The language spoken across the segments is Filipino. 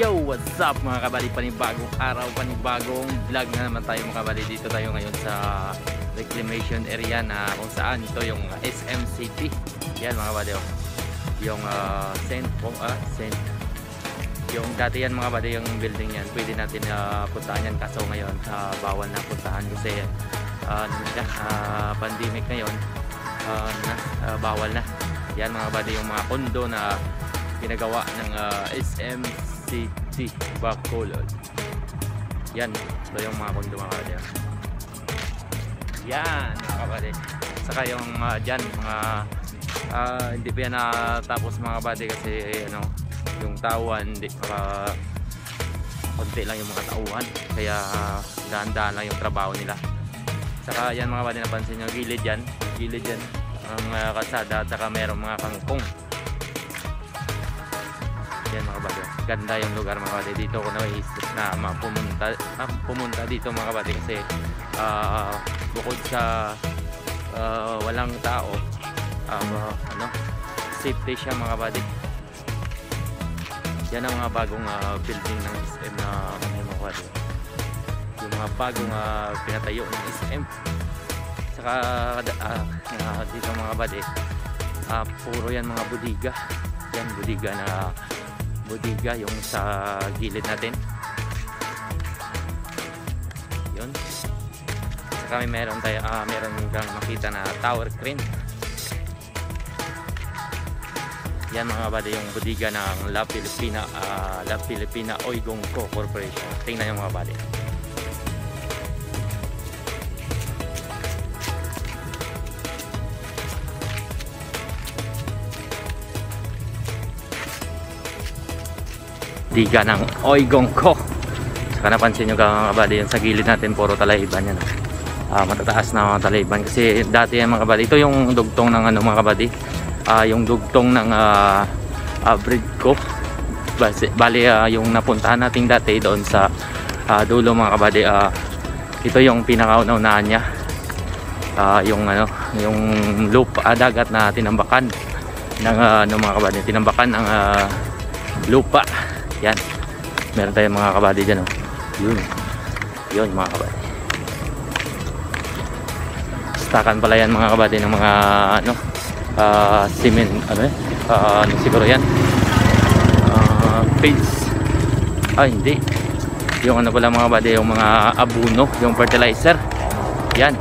Yo, what's up mga kabali? Panibagong araw, panibagong vlog na naman tayo mga kabali. Dito tayo ngayon sa reclamation area na kung saan ito yung SM City. Yan mga kabali. Oh. Yung uh, Saint, oh, ah, Saint, yung dati yan mga kabali, yung building yan. Pwede natin uh, puntahan yan kaso ngayon uh, bawal na puntahan kasi uh, uh, pandemic ngayon. Uh, na, uh, bawal na. Yan mga kabali, yung mga kondo na ginagawa ng uh, SM City Bacolod. Yan, ito yung mga kondo mga. Yan mga kabady. Saka yung uh, dyan, mga ah, hindi pa yan natapos mga kabady kasi ano, yung tawan, hindi pa konti lang yung mga tauhan. Kaya uh, dahan-dahan lang yung trabaho nila. Saka yan mga kabady, napansin nyo, gilid yan. Gilid yan ang uh, kalsada at saka merong mga kangkong yan mga kabady. Ganda yung lugar mga kabady. Dito ko naisip na mapumunta, ah, pumunta dito mga kabady kasi ah, bukod sa ah, walang tao, ah, ano, safety siya mga kabady. Yan ang mga bagong ah, building ng SM na ano mga kabady. Yung mga bagong ah, pinatayo ng SM. Saka ah, ah, dito mga kabady, ah, puro yan mga budiga. Yan budiga na bodega yung sa gilid natin. Yun. Saka may meron tayo ah, meron kang makita na tower crane. Yan mga bada yung bodega ng La Filipina ah, La Filipina Oigong Co Corporation. Tingnan yung mga bada diga ng Oigong Ko. Saka napansin nyo kabali yun sa gilid natin puro talayban yan. Ah, matataas na mga talayban kasi dati yan mga kabali. Ito yung dugtong ng ano mga kabali. Ah, yung dugtong ng ah, ah, bridge ko. Basi, bali ah, yung napuntahan natin dati doon sa ah, dulo mga kabali. Ah, ito yung pinakauna-unahan niya. Ah, yung ano, yung loop ah, dagat na tinambakan ng ah, ano mga kabali. Tinambakan ang ah, lupa yan. Meron tayong mga kabady dyan. Oh. Yun. Yun mga kabady. Stakan pala yan mga kabady ng mga ano uh, cement ano eh uh, ano siguro yan uh, paints ah hindi yung ano pala mga kabady yung mga abuno yung fertilizer yan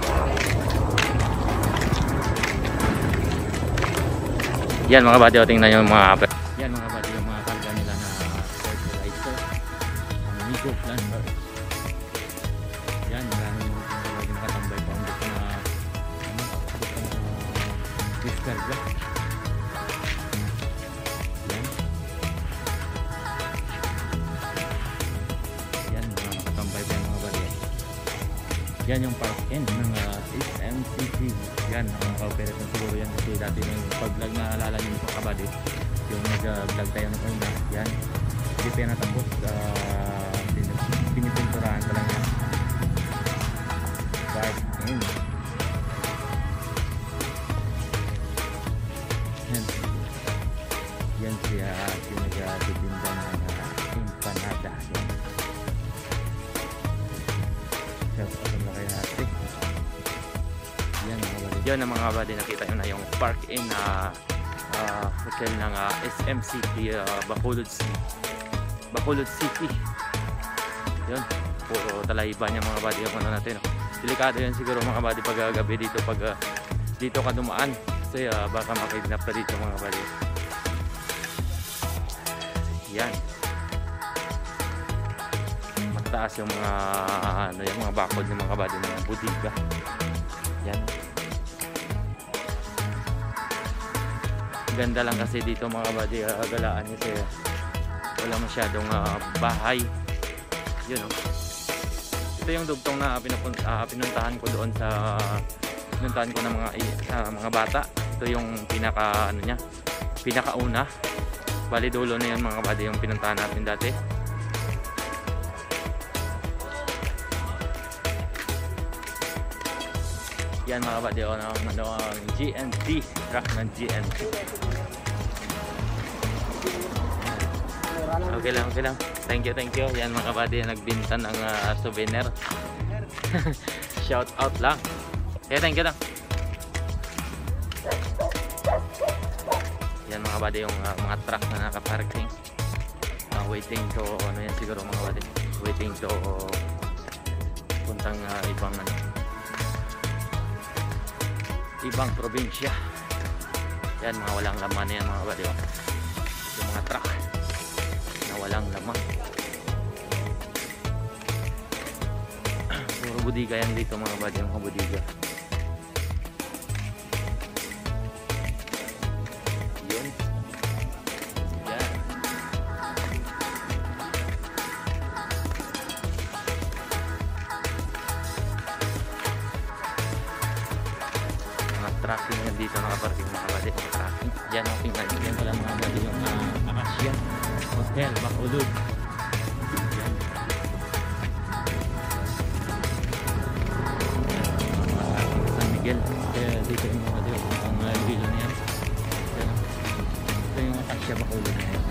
yan mga kabady o tingnan yung mga yan mga kabady ang Migo Planter yan maraming mga kabady nakatambay pa. Hindi ko na ano, hindi ko na discarga yan. Yan mga nakatambay pa yung mga kabady yan yung park end ng uh, SMCC yan ang ka-operate na siguro yan. Kasi dati nung pag-vlog na alala nyo mga kabady yung nag-vlog tayo ng una yan. Hindi pa yan natapos. Uh, pinipinturahan pa lang yan park end yan yan siya yung nag-titinda ng uh, yan yun ang mga kabady nakita nyo na yung park in na ah, hotel ng ah, SM City uh, Bacolod City. Bacolod City. Yun puro talayban yung mga kabady yung ano natin. Oh. delikado yan siguro mga kabady pag ah, gabi dito pag ah, dito ka dumaan. Kasi ah, baka makidnap ka dito mga kabady yan. Mataas yung mga ano yung mga bakod ng mga ng mga budiga. Yan. Ganda lang kasi dito mga kabady uh, galaan kasi wala masyadong ah, bahay. Yun oh. Ito yung dugtong na pinapun ah, pinuntahan ko doon sa pinuntahan ko ng mga ah, mga bata. Ito yung pinaka ano niya pinakauna. Bali dulo na yun mga kabady yung pinuntahan natin dati. Yan mga kabady oh, ng ano, GNT truck ng GNT Okay lang, okay lang. Thank you, thank you. Yan mga kabady, nagbinta ng ah, souvenir. Shout out lang. Okay, thank you lang. Yan mga kabady, yung ah, mga truck na nakaparking. Ah, waiting to, ano yan siguro mga kabady. Waiting to puntang ah, ibang ano, ibang probinsya. Yan, mga walang laman yan mga kabady. oh. Yung mga truck Puro budiga yan dito mga kabady, mga budiga. Yun. Yan. mga tracking yan dito nakaparking mga kabady mga tracking yan ang tingnan nyo yan wala mga kabady yung uh, Acacia Hotel Bacolod yung Acacia Bacolod na yan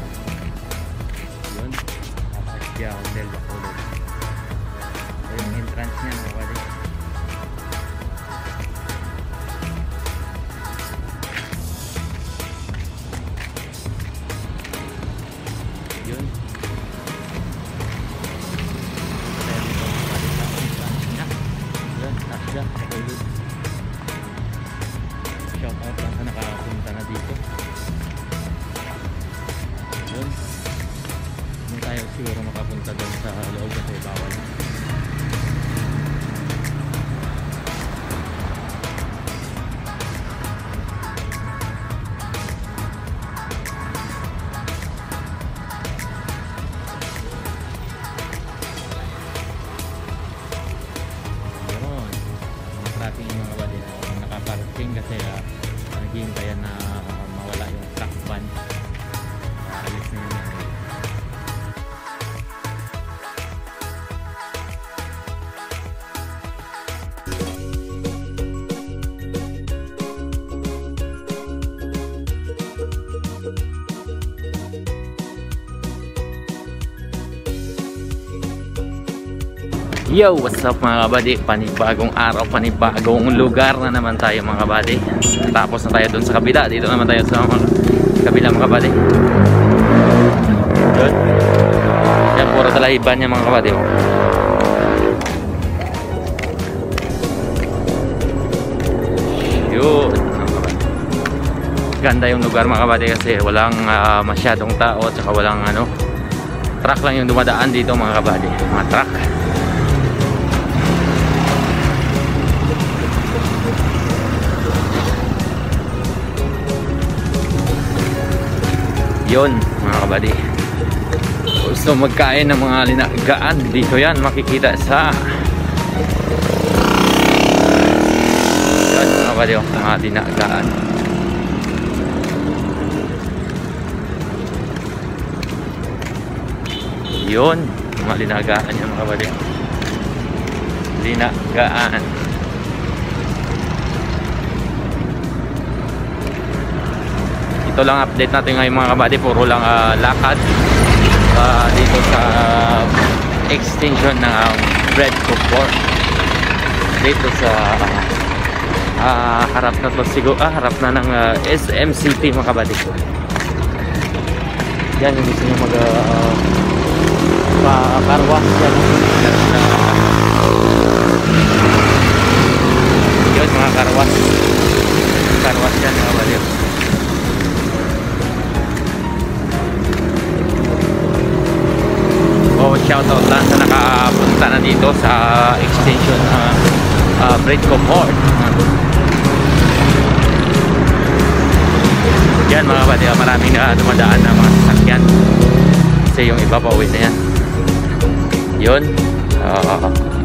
siguro makapunta doon sa loob kasi bawal Yo, what's up mga kabady? Panibagong araw, panibagong lugar na naman tayo mga kabady. Tapos na tayo dun sa kabila. Dito naman tayo sa kabila mga kabady. Yun. Yan, puro talahiban niya mga kabady. oh. Yun. Ganda yung lugar mga kabady kasi walang ah, masyadong tao at saka walang ano truck lang yung dumadaan dito mga kabady. Mga truck. Yon mga kabady. Gusto magkain ng mga linagaan dito yan makikita sa yan mga kabady oh, mga linagaan. Yon mga linagaan yan mga kabady. Linagaan. Ito lang update natin ngayon mga kabady puro lang ah, lakad. Ah, dito sa extension ng uh, bread cook pork dito sa ah, harap na to siguro ah, harap na ng ah, SM City mga kabady yan yung gusto nyo mag uh, pa karwas yan yun mga karwas karwas yan mga kabady shoutout lang sa nakapunta na dito sa extension uh, uh, Bridco Port yan mga kapatid maraming na dumadaan na mga sasakyan. Kasi yung iba pa uwi na yan. Yun. Uh,